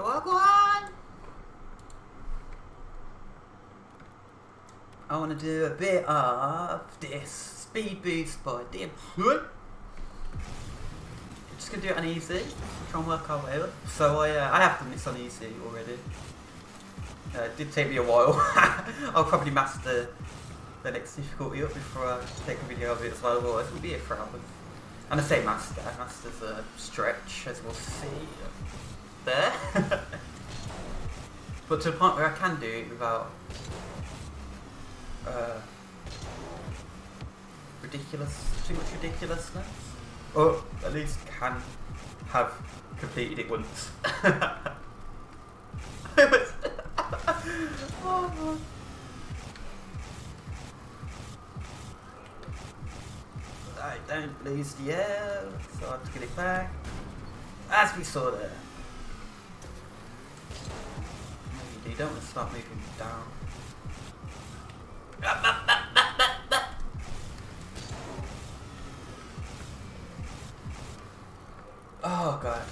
Go on! I want to do a bit of this speed boost by Dim. Just gonna do it on easy. Try and work our way up. So I, uh, I have done this on easy already. Uh, it did take me a while. I'll probably master the next difficulty up before I take a video of it as well. Otherwise, we'll be for hours. And I say master, master's a stretch, as we'll see there. but to the point where I can do it without uh, ridiculous, too much ridiculousness. Or at least can have completed it once. oh, I don't lose the air, so I have to get it back. As we saw there. Don't stop moving down. Oh god.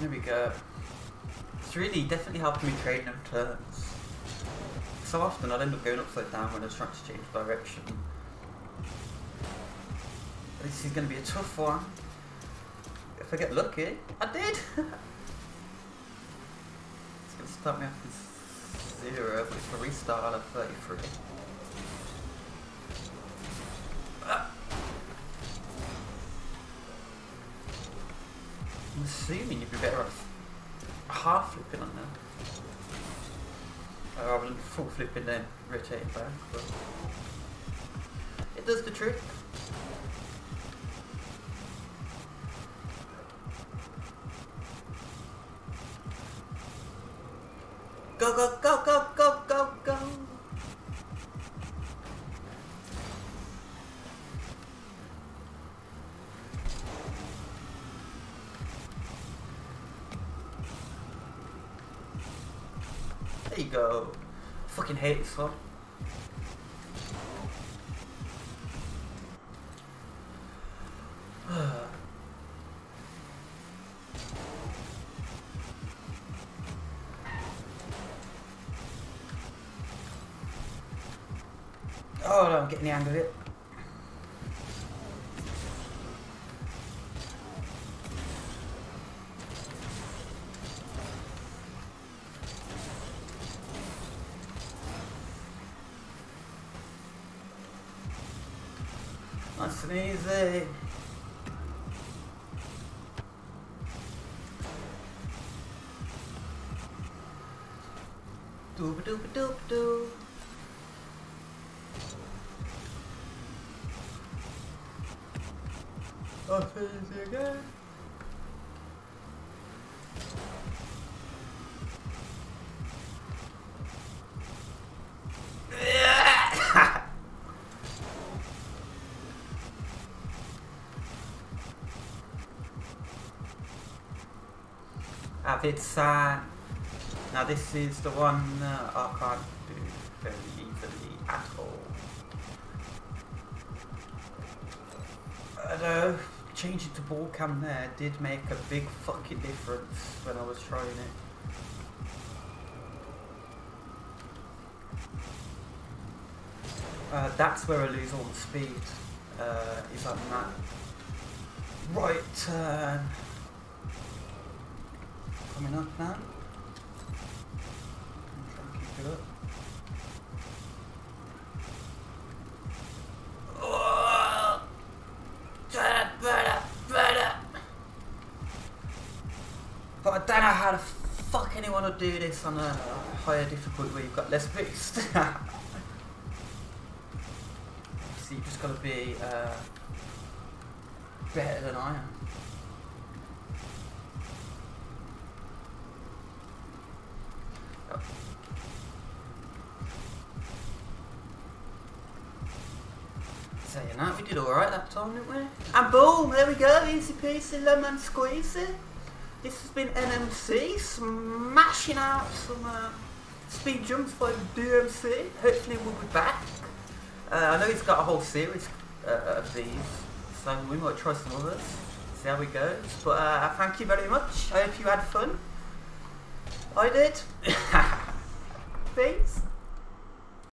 There we go. It's really definitely helping me trade them turns. So often I'd end up going upside down when I was trying to change direction. This is going to be a tough one. If I get lucky, I did! it's to start me off with zero, but if I restart I'll have 33. I'm assuming you'd be better off half flipping on that. Rather than full flipping then rotating back, but it does the trick. Go, go, go, go, go, go, go! There you go. Fucking hate this one. Oh no, I'm getting the hang of it. Nice and easy. Doop doop doop doop. Oh, easy again. Avid-san. Now this is the one uh, I can't do very easily at all. Although changing to ball cam there did make a big fucking difference when I was trying it. Uh, that's where I lose all the speed. Uh, is on that right turn. Coming up now. Try and keep it up. Oh! Turn, burn up, burn up. But I don't know how the fuck anyone would do this on a higher difficulty where you've got less boost. so you've just gotta be uh, better than I am. Saying that, we did alright that time, didn't we? And boom, there we go, easy peasy, lemon squeezy. This has been Enemcy, smashing out some uh, speed jumps by DMC. Hopefully we'll be back. Uh, I know he's got a whole series uh, of these, so we might try some others, see how it goes. But uh, thank you very much. I hope you had fun. I did. Peace.